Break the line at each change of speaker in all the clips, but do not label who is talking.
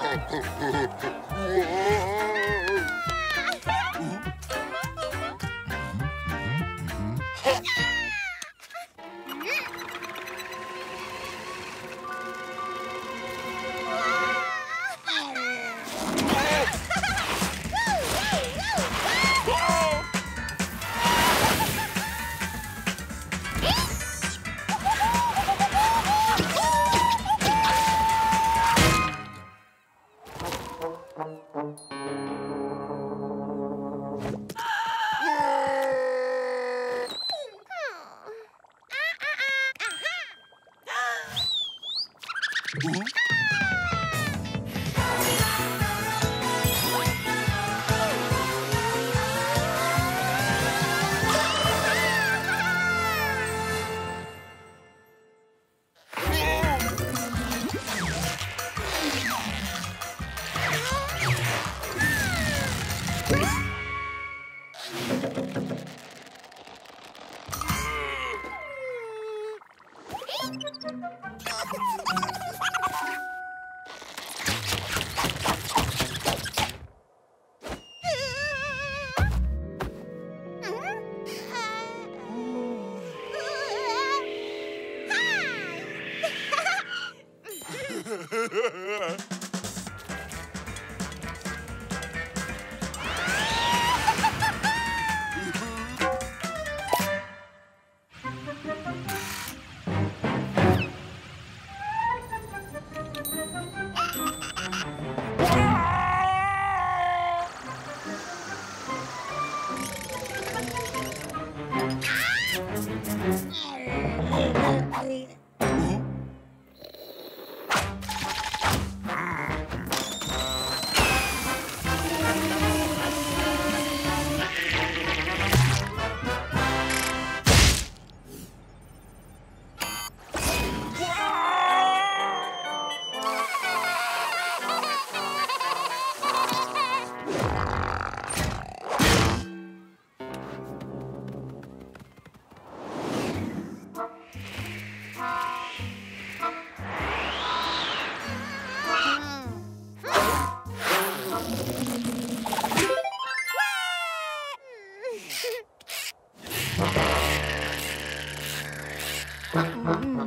Oh, Mm.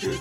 Huh?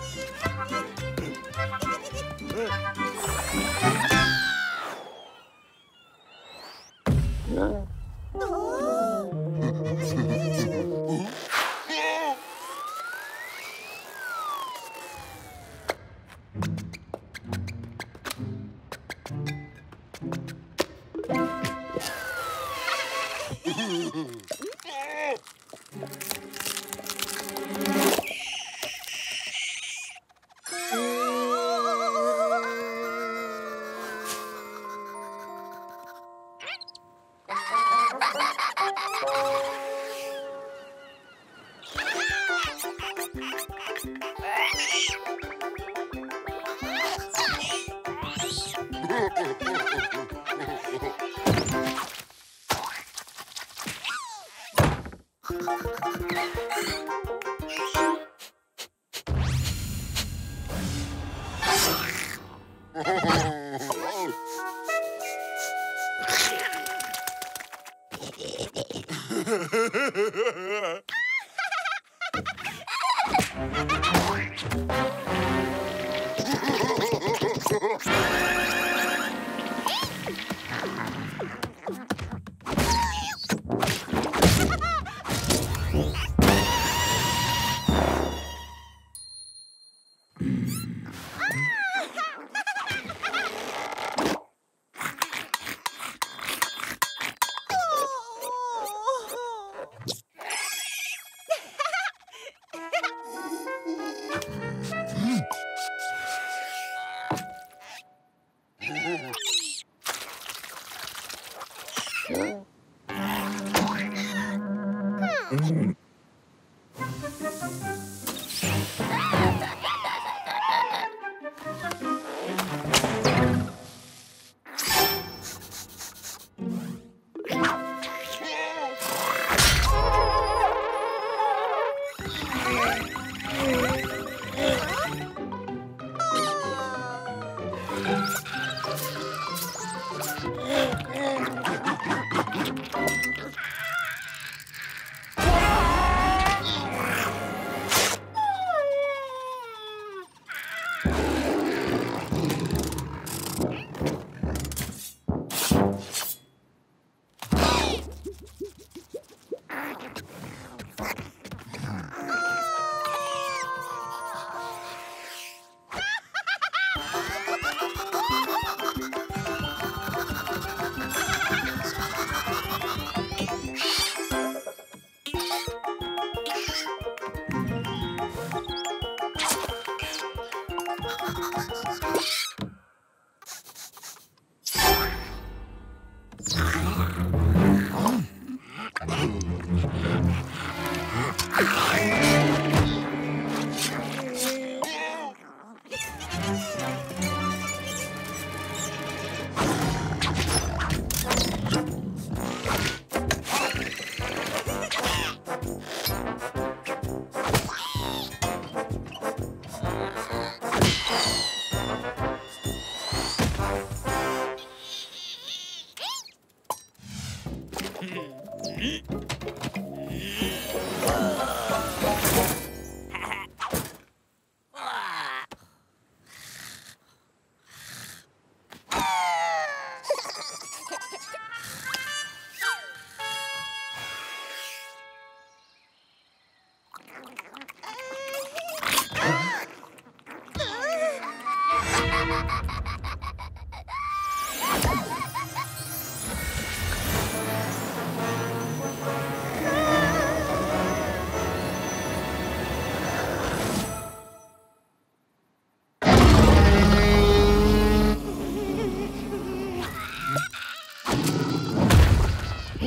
Thank you.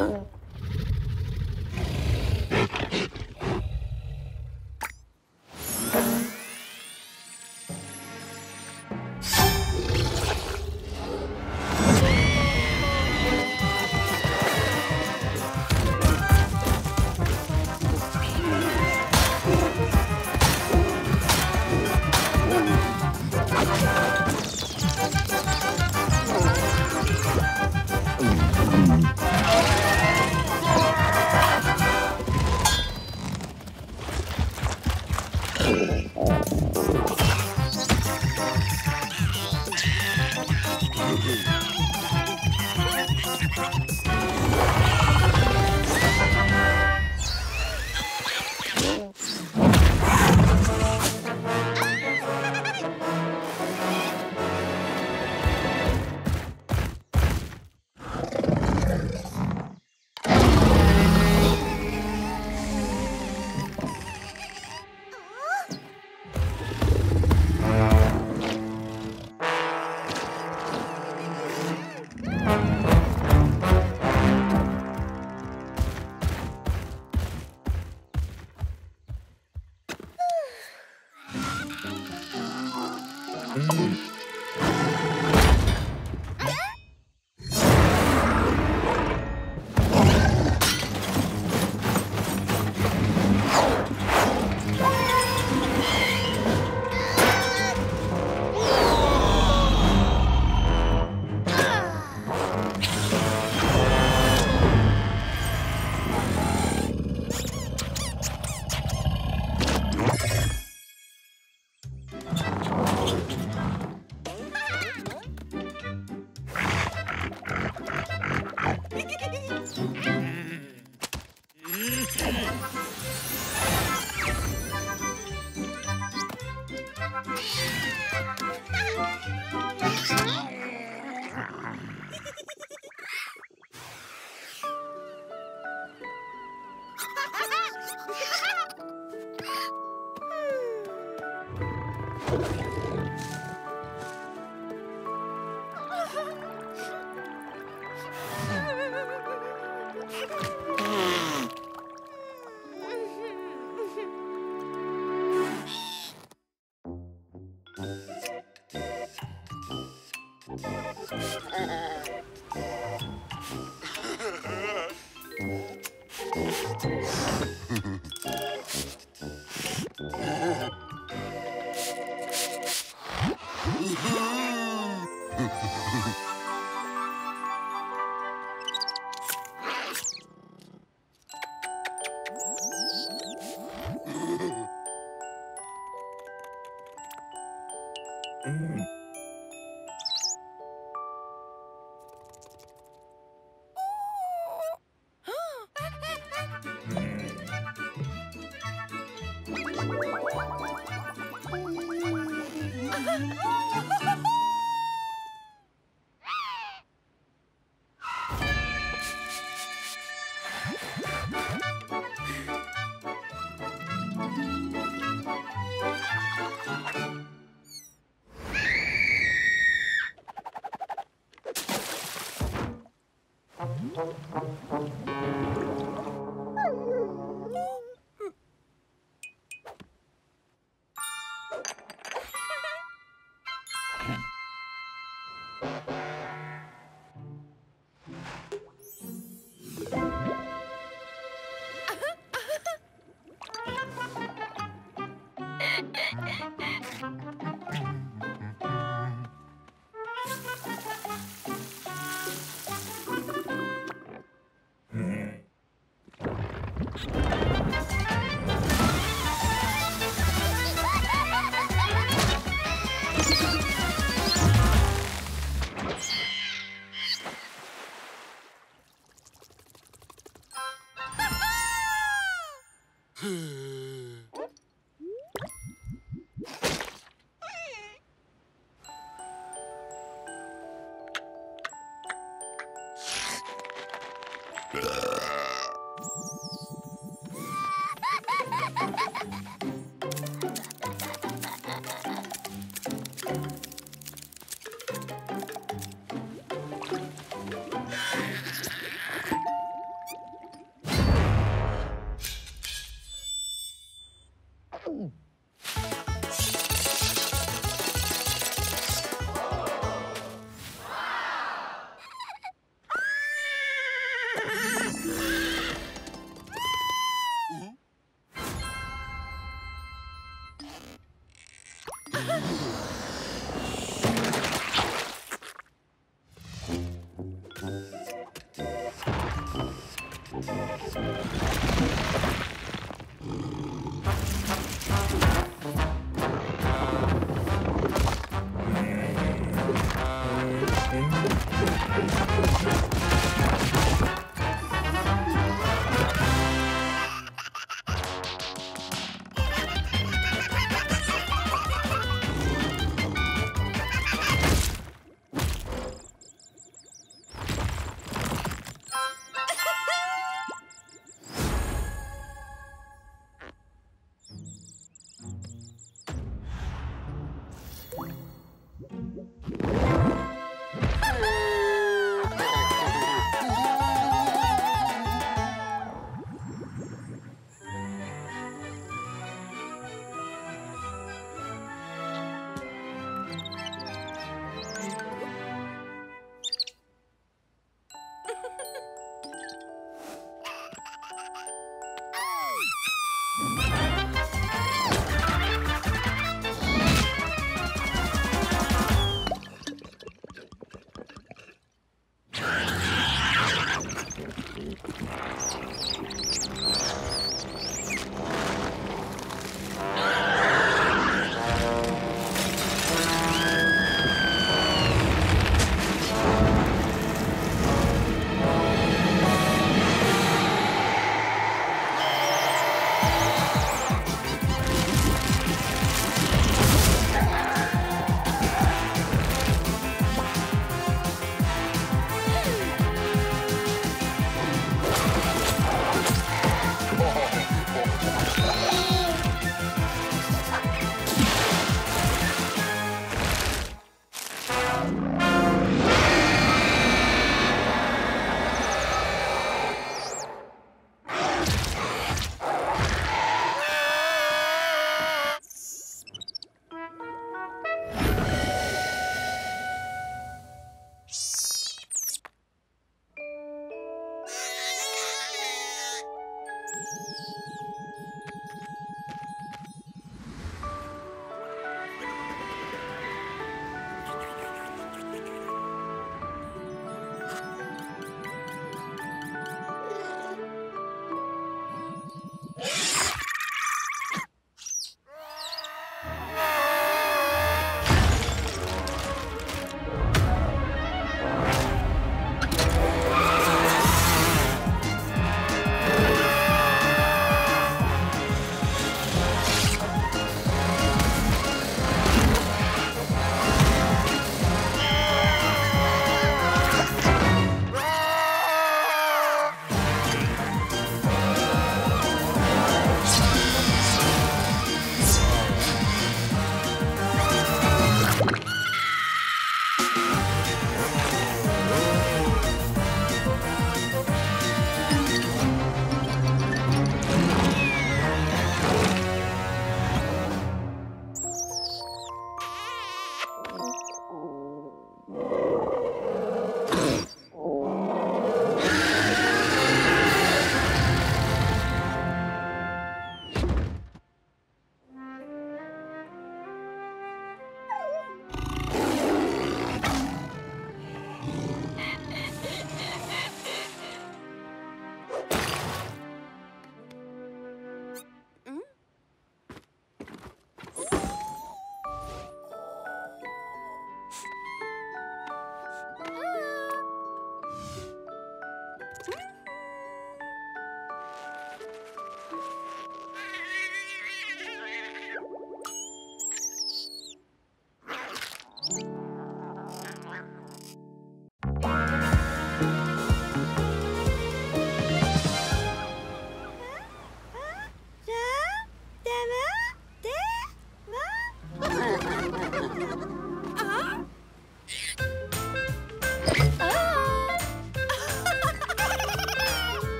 응. 어. Uh-uh. Thank you.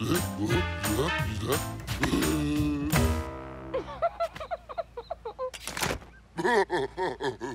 Ha ha ha ha!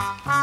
Ha ha!